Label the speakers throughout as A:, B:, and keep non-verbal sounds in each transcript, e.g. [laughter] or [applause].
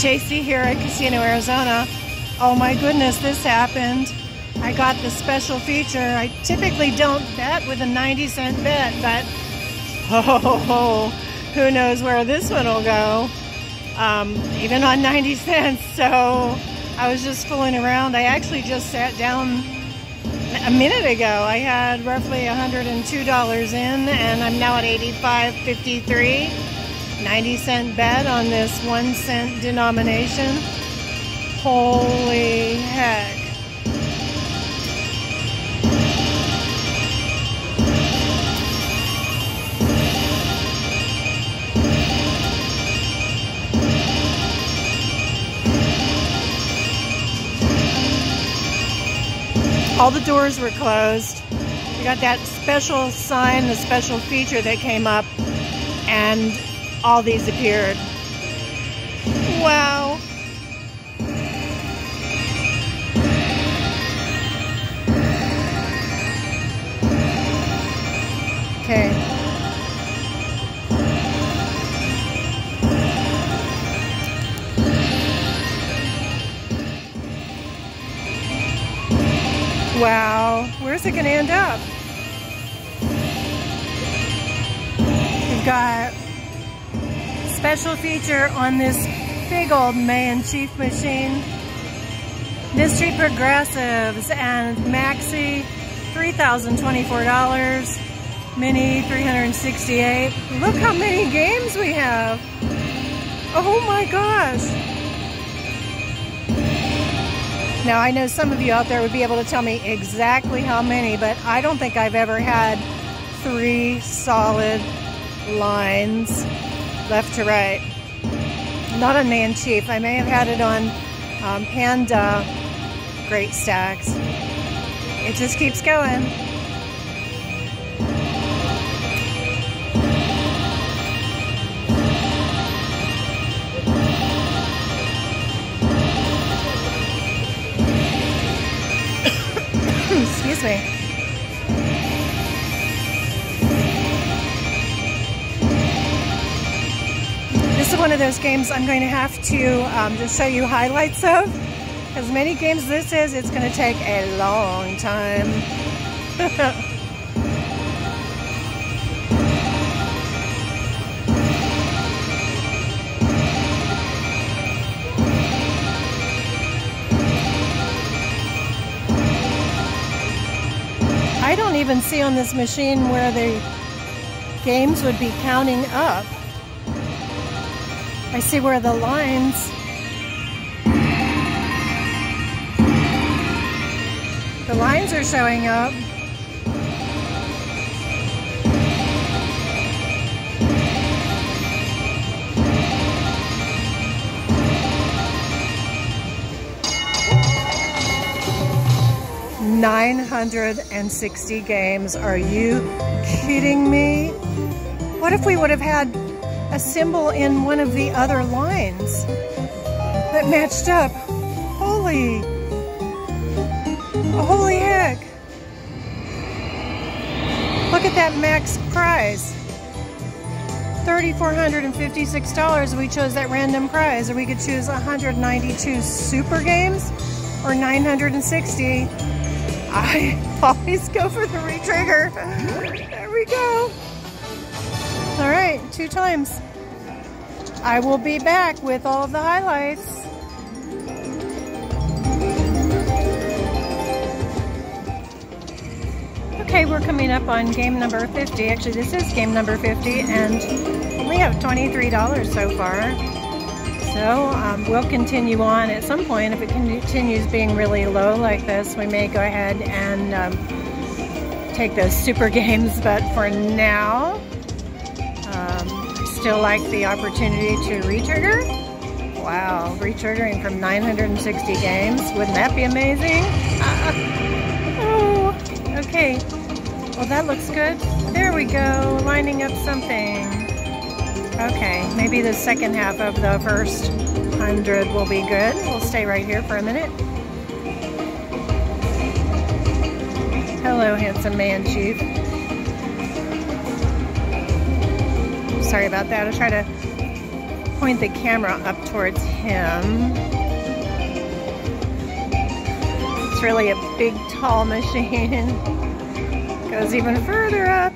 A: Chasey here at Casino Arizona. Oh my goodness, this happened. I got the special feature. I typically don't bet with a 90 cent bet, but [laughs] oh, who knows where this one will go. Um, even on 90 cents. So I was just fooling around. I actually just sat down a minute ago. I had roughly $102 in and I'm now at 85.53. 90 cent bet on this one cent denomination. Holy heck. All the doors were closed. We got that special sign, the special feature that came up, and all these appeared. Wow. Okay. Wow, where's it gonna end up? We've got special feature on this big old Mayan Chief machine. Mystery Progressives and Maxi, $3,024. Mini, 368. Look how many games we have. Oh my gosh. Now I know some of you out there would be able to tell me exactly how many, but I don't think I've ever had three solid lines left to right. Not on Mayan Chief. I may have had it on um, Panda Great Stacks. It just keeps going. One of those games I'm going to have to um, just show you highlights of. As many games this is, it's going to take a long time. [laughs] I don't even see on this machine where the games would be counting up. I see where the lines the lines are showing up. Nine hundred and sixty games. Are you kidding me? What if we would have had a symbol in one of the other lines that matched up. Holy, holy heck. Look at that max prize. $3,456. We chose that random prize, or we could choose 192 super games or 960. I [laughs] always go for the retrigger. There we go. All right, two times. I will be back with all of the highlights. Okay, we're coming up on game number 50. Actually, this is game number 50, and we have $23 so far. So um, we'll continue on at some point. If it continues being really low like this, we may go ahead and um, take those super [laughs] games. But for now, still like the opportunity to retrigger. Wow, retriggering from 960 games. Wouldn't that be amazing? [laughs] oh, okay. Well, that looks good. There we go, lining up something. Okay, maybe the second half of the first 100 will be good. We'll stay right here for a minute. Hello, handsome man chief. Sorry about that. I'll try to point the camera up towards him. It's really a big, tall machine. [laughs] Goes even further up.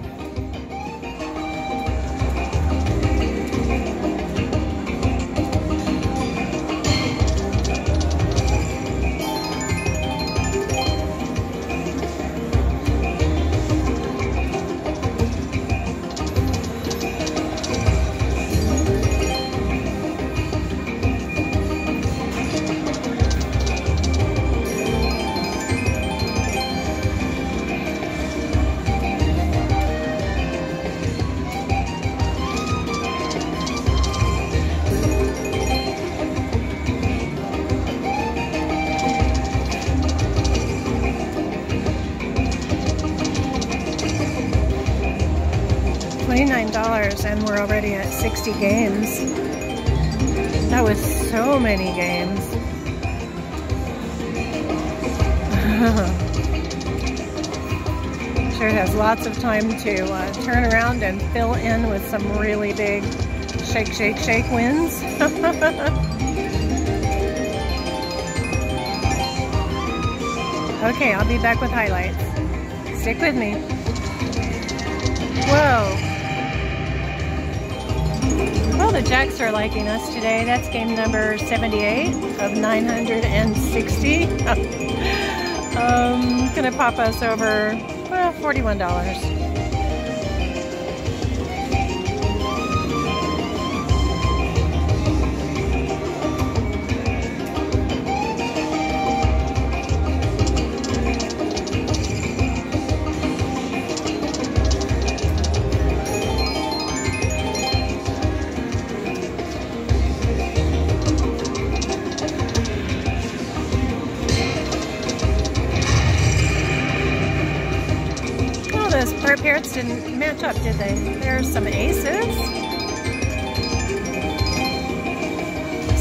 A: Already at 60 games. That was so many games. [laughs] sure it has lots of time to uh, turn around and fill in with some really big shake, shake, shake wins. [laughs] okay, I'll be back with highlights. Stick with me. Jacks are liking us today. That's game number 78 of 960. [laughs] um, gonna pop us over, well, $41. Did they? There's some aces.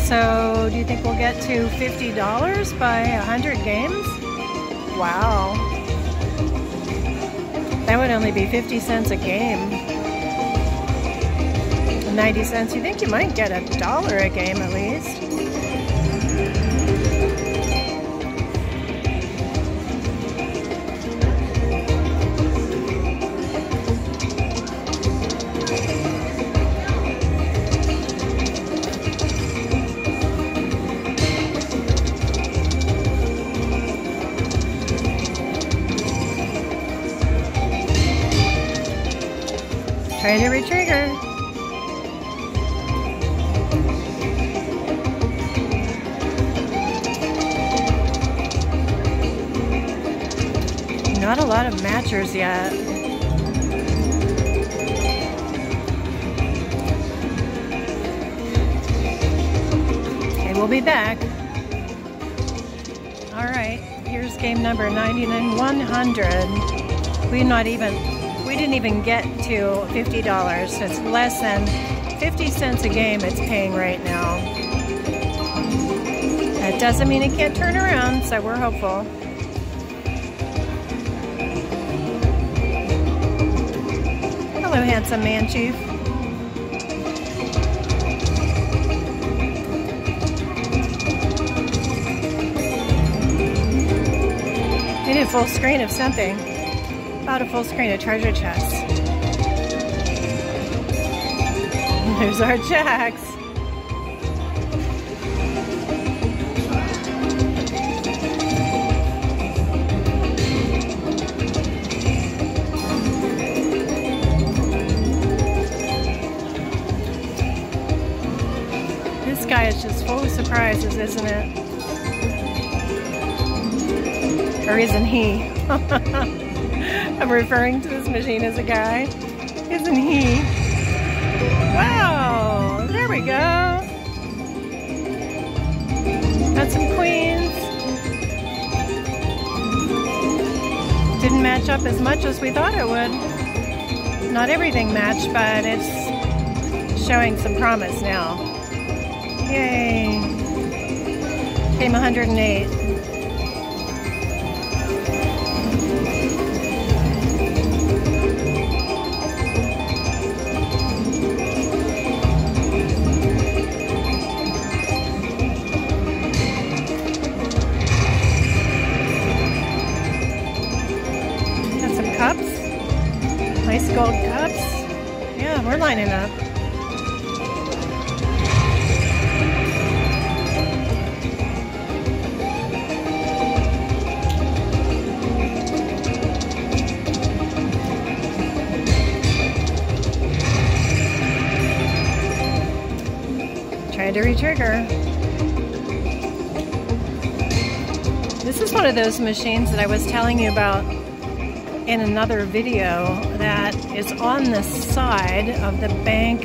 A: So, do you think we'll get to $50 by 100 games? Wow. That would only be 50 cents a game. 90 cents. You think you might get a dollar a game at least? Matchers yet. Okay, we'll be back. All right, here's game number 99 100. We're not even we didn't even get to $50. So it's less than 50 cents a game it's paying right now. That doesn't mean it can't turn around, so we're hopeful. Hello, handsome man chief. Need a full screen of something about a full screen of treasure chests. [laughs] there's our jacks. Surprises, isn't it? Or isn't he? [laughs] I'm referring to this machine as a guy. Isn't he? Wow, there we go. Got some queens. Didn't match up as much as we thought it would. Not everything matched, but it's showing some promise now. Yay. Came 108. Got some cups. Nice gold cups. Yeah, we're lining up. Trying to retrigger. This is one of those machines that I was telling you about in another video that is on the side of the bank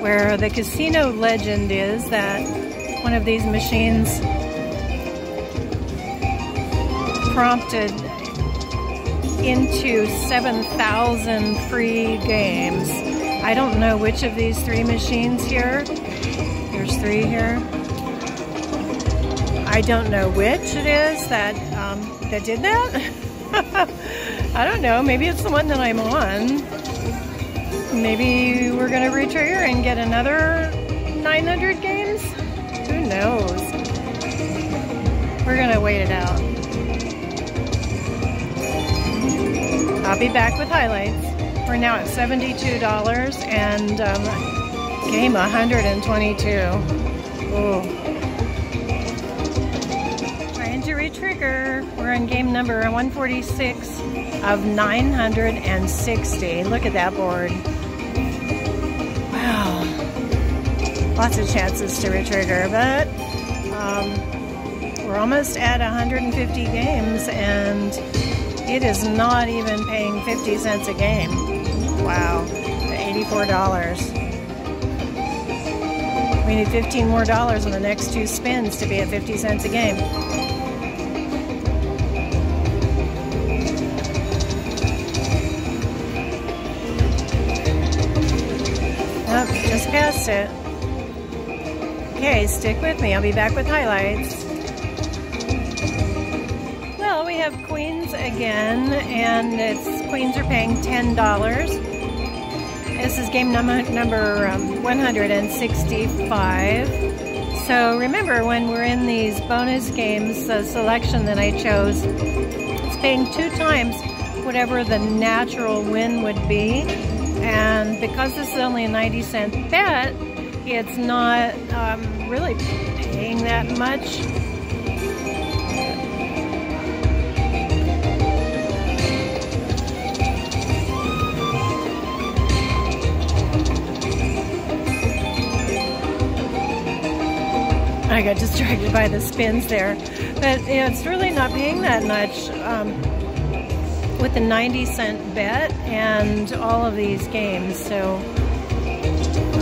A: where the casino legend is that one of these machines prompted into 7,000 free games. I don't know which of these three machines here. Three here. I don't know which it is that um, that did that. [laughs] I don't know. Maybe it's the one that I'm on. Maybe we're to retrigger and get another 900 games? Who knows? We're to wait it out. I'll be back with highlights. We're now at $72 and um, game 122. Trying to retrigger. We're on game number 146 of 960. Look at that board. Wow. Lots of chances to retrigger, but um, we're almost at 150 games and it is not even paying 50 cents a game. Wow, $84. We need 15 more dollars on the next two spins to be at 50 cents a game. just passed it. Okay, stick with me. I'll be back with highlights. Well, we have Queens again, and it's Queens are paying $10. This is game number, number um, 165. So remember, when we're in these bonus games, the selection that I chose, it's paying two times whatever the natural win would be. And because this is only a 90 cent bet, it's not um, really paying that much. I got distracted by the spins there. But you know, it's really not paying that much. Um, with the 90 cent bet and all of these games. So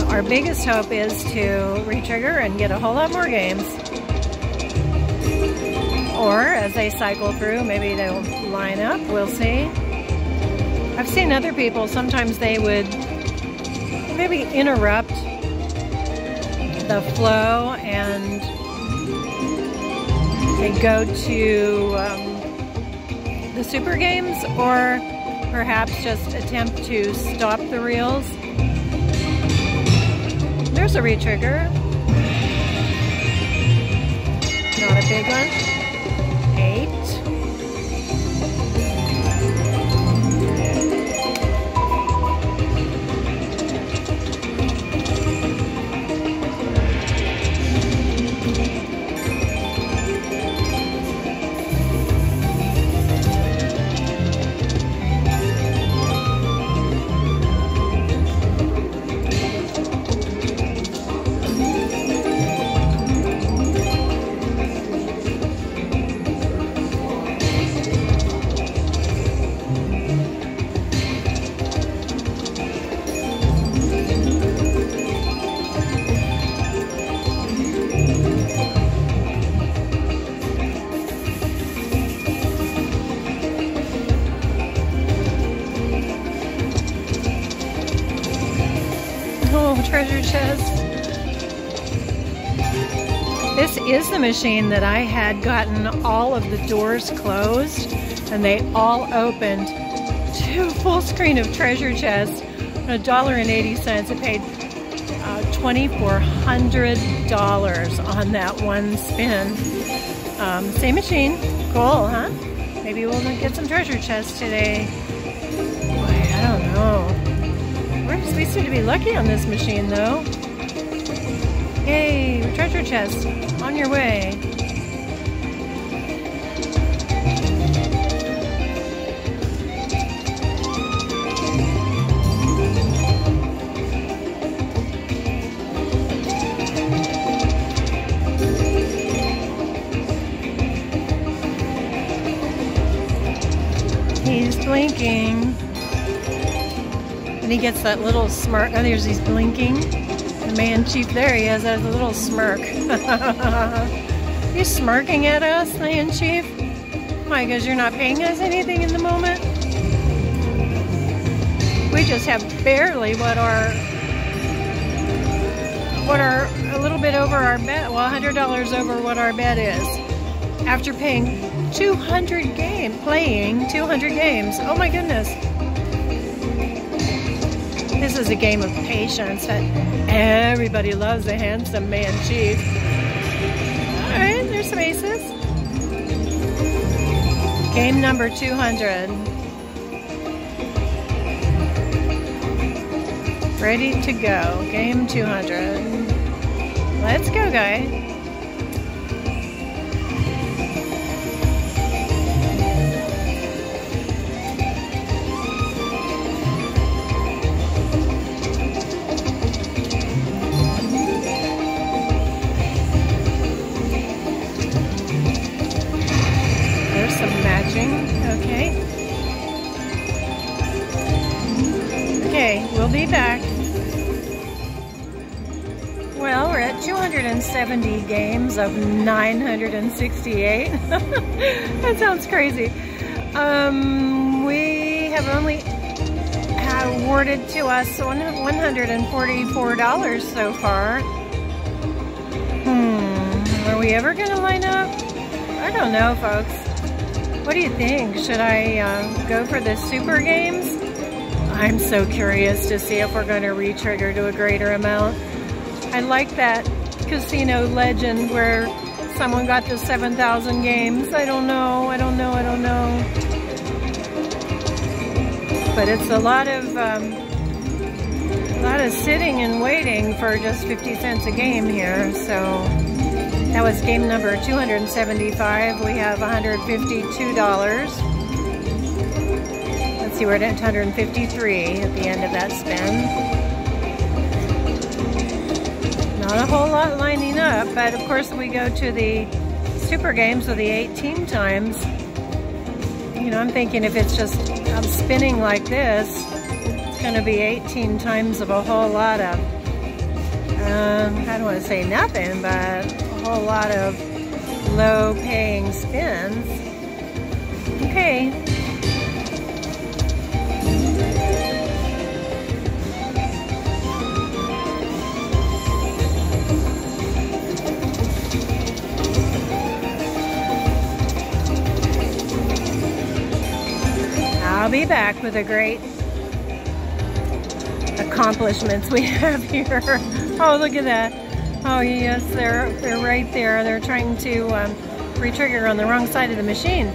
A: our biggest hope is to retrigger and get a whole lot more games. Or as they cycle through, maybe they'll line up, we'll see. I've seen other people, sometimes they would maybe interrupt the flow and they go to um, the super games or perhaps just attempt to stop the reels. There's a retrigger. Not a big one. Machine that I had gotten all of the doors closed and they all opened to full screen of treasure chests. A dollar and eighty cents. It paid uh, $2,400 on that one spin. Um, same machine. Cool, huh? Maybe we'll get some treasure chests today. Boy, I don't know. Where's We seem to be lucky on this machine, though. Yay, treasure chest. On your way. He's blinking. And he gets that little smirk. Oh, there's he's blinking. Man chief there, he has a little smirk. [laughs] He's smirking at us, man chief? Why, because you're not paying us anything in the moment? We just have barely what our what our a little bit over our bet well $100 over what our bet is after paying 200 game playing 200 games oh my goodness this is a game of patience that everybody loves a handsome man chief. All right, there's some aces. Game number 200. Ready to go. Game 200. Let's go, guy. Games of 968. [laughs] that sounds crazy. Um, we have only awarded to us $144 so far. Hmm, are we ever going to line up? I don't know, folks. What do you think? Should I uh, go for the super games? I'm so curious to see if we're going to re-trigger to a greater amount. I like that casino legend where someone got to 7,000 games. I don't know, I don't know, I don't know. But it's a lot of um, a lot of sitting and waiting for just 50 cents a game here, so that was game number 275. We have $152. Let's see, we're at 153 at the end of that spin. Not a whole lot lining up, but of course we go to the super games with the 18 times. You know, I'm thinking if it's just I'm spinning like this, it's going to be 18 times of a whole lot of, um, I don't want to say nothing, but a whole lot of low paying spins. Okay. I'll be back with a great accomplishments we [laughs] have here. Oh, look at that. Oh yes, they're they're right there. They're trying to um, re-trigger on the wrong side of the machine.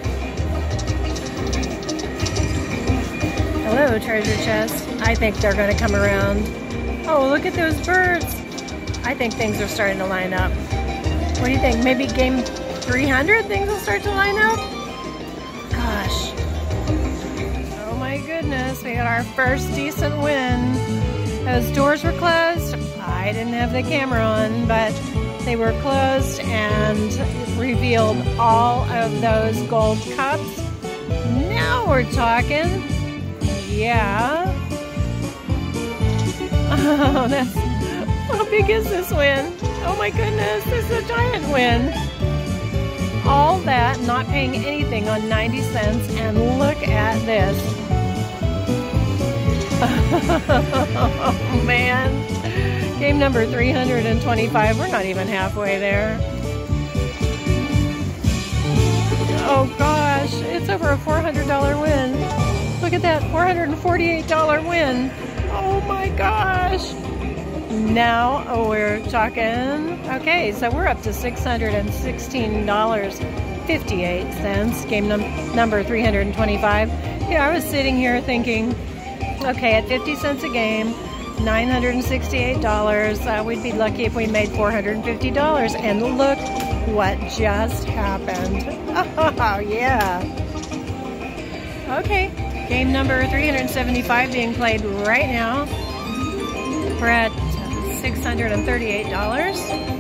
A: Hello, treasure chest. I think they're going to come around. Oh, look at those birds. I think things are starting to line up. What do you think? Maybe game 300 things will start to line up? Goodness, we got our first decent win. Those doors were closed. I didn't have the camera on, but they were closed and revealed all of those gold cups. Now we're talking. Yeah. [laughs] Oh, that's, how big is this win? Oh my goodness, this is a giant win. All that, not paying anything on 90 cents, and look at this. Oh [laughs] man. Game number 325. We're not even halfway there. Oh gosh, it's over a $400 win. Look at that, $448 win. Oh my gosh. Now oh, we're talking, okay, so we're up to $616.58. Game num number 325. Yeah, I was sitting here thinking, okay, at 50 cents a game, $968. Uh, we'd be lucky if we made $450. And look what just happened. [laughs] Oh, yeah. Okay, game number 375 being played right now. We're at $638.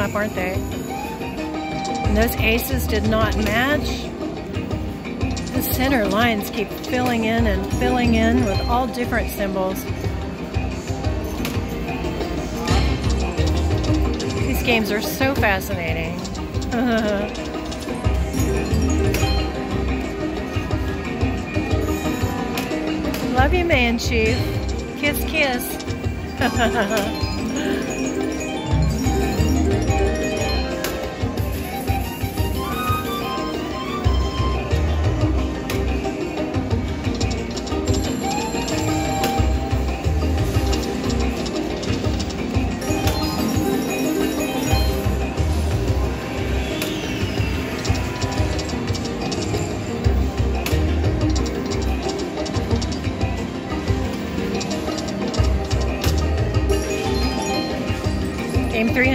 A: Up, aren't they? And those aces did not match. The center lines keep filling in and filling in with all different symbols. These games are so fascinating. [laughs] Love you, man chief. Kiss, kiss. [laughs]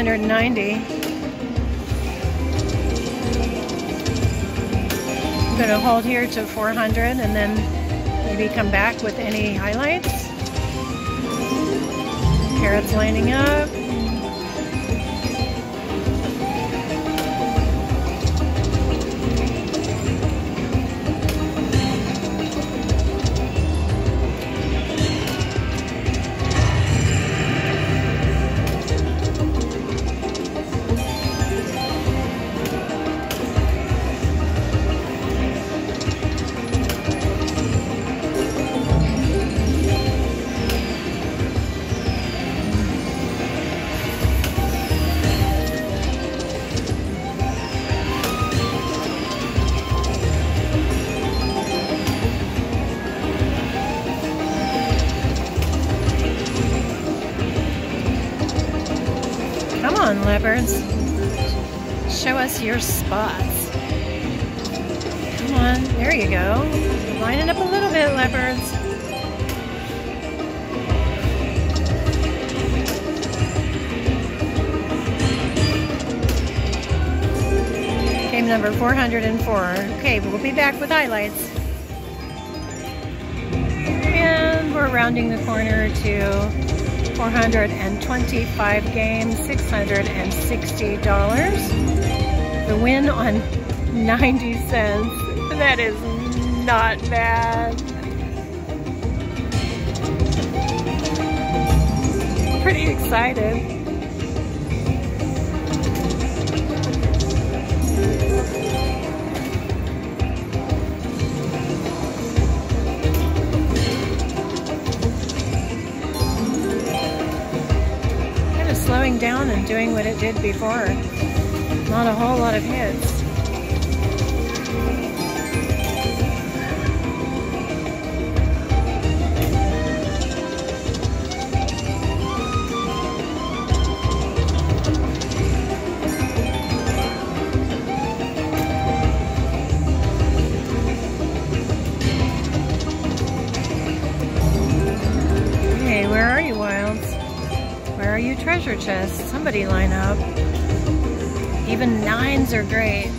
A: 390. I'm going to hold here to 400 and then maybe come back with any highlights. Carrots lining up. We'll be back with highlights. And we're rounding the corner to 425 games, $660. The win on 90 cents. That is not bad. Pretty excited. Slowing down and doing what it did before. Not a whole lot of hits. You? Somebody line up. Even nines are great.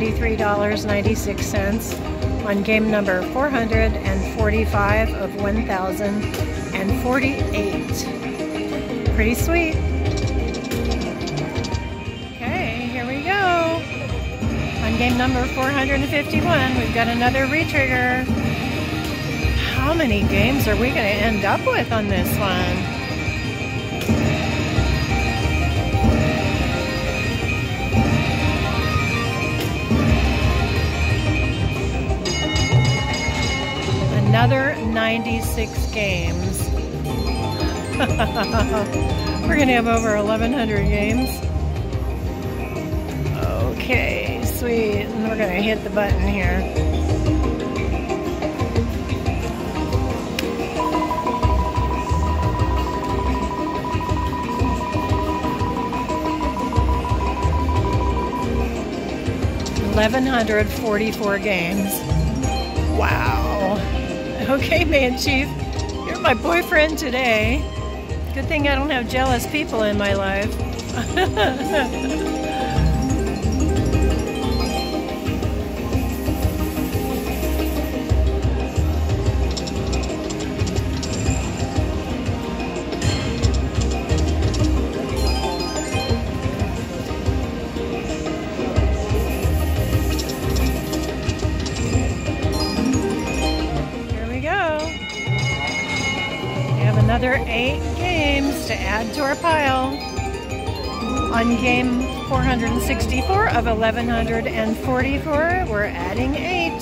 A: $673.96 on game number 445 of 1048. Pretty sweet. Okay, here we go. On game number 451, we've got another retrigger. How many games are we going to end up with on this one? Another 96 games. [laughs] We're going to have over 1,100 games. Okay, sweet. We're going to hit the button here. Eleven hundred forty-four games. Wow. Okay, man chief, you're my boyfriend today. Good thing I don't have jealous people in my life. [laughs] add to our pile. On game 464 of 1144, we're adding 8.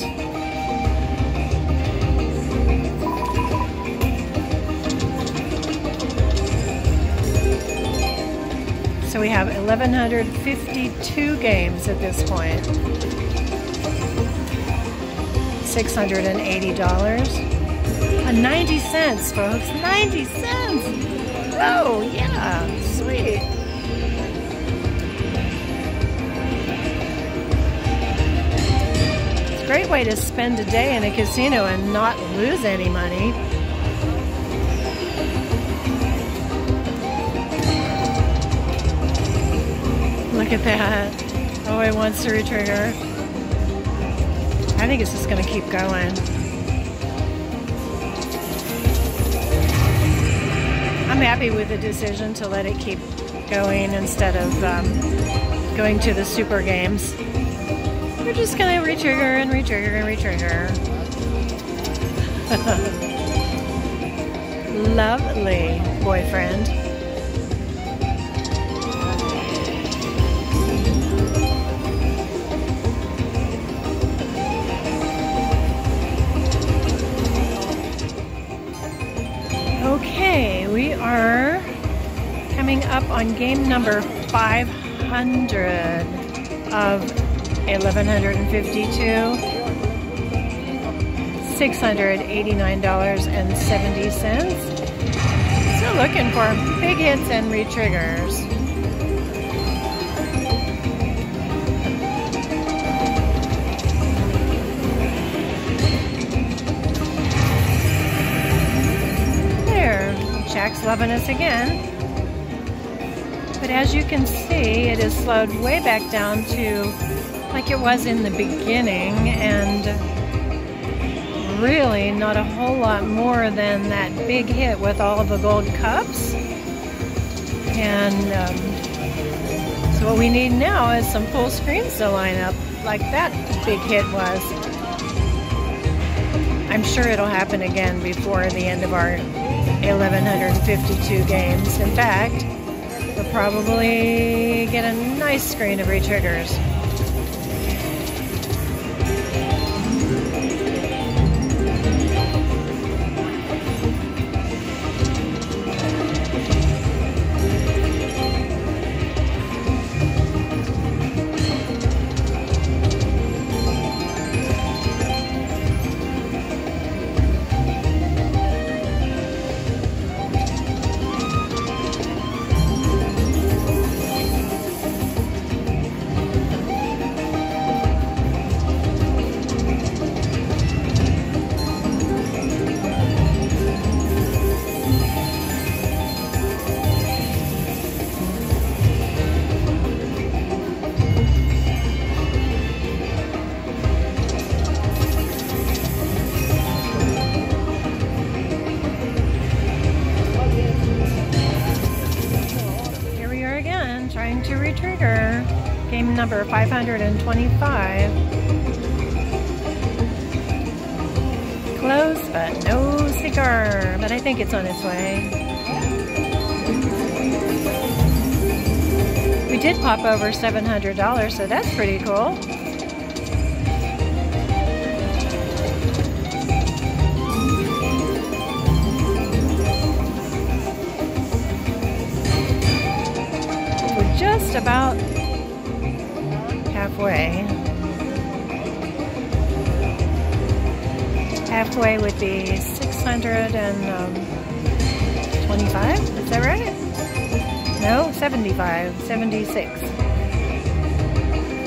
A: So we have 1,152 games at this point. $680. A 90 cents, folks. 90 cents. Oh, yeah. Sweet. It's a great way to spend a day in a casino and not lose any money. Look at that. Oh, it wants to retrigger. I think it's just going to keep going. I'm happy with the decision to let it keep going instead of um, going to the super games. We're just gonna retrigger and retrigger and retrigger. [laughs] Lovely boyfriend. Are coming up on game number 500 of 1152. $689.70. Still looking for big hits and retriggers. Loving us again. But as you can see, it has slowed way back down to like it was in the beginning and really not a whole lot more than that big hit with all of the gold cups. And um, so what we need now is some full screens to line up like that big hit was. I'm sure it'll happen again before the end of our 1,152 games. In fact, we'll probably get a nice screen of retriggers. Number 525. Close, but no cigar. But I think it's on its way. We did pop over $700, so that's pretty cool. We're just about halfway. Halfway would be 625, um, is that right? No, 75, 76.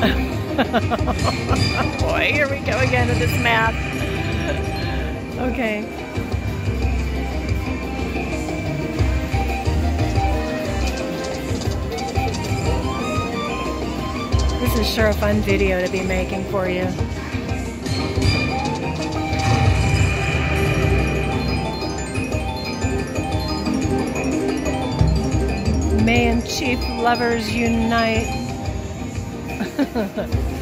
A: [laughs] Boy, here we go again with this math. [laughs] Okay. This is sure a fun video to be making for you. Mayan Chief lovers unite. [laughs]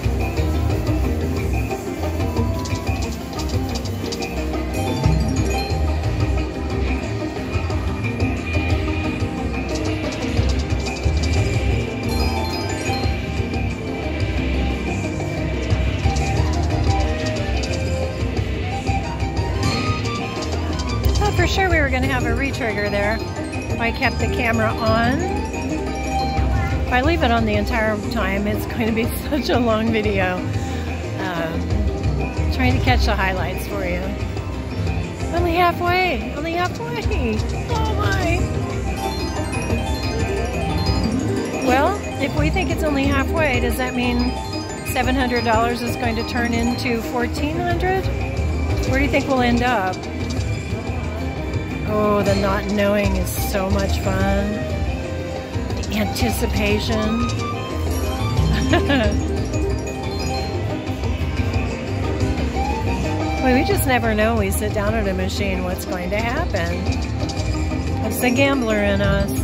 A: sure we were going to have a retrigger there. I kept the camera on. If I leave it on the entire time, it's going to be [laughs] such a long video. Um, trying to catch the highlights for you. Only halfway. Only halfway. [laughs] Oh my. Well, if we think it's only halfway, does that mean $700 is going to turn into 1400 Where do you think we'll end up? Oh, the not knowing is so much fun. The anticipation. [laughs] well, we just never know. We sit down at a machine what's going to happen. It's the gambler in us.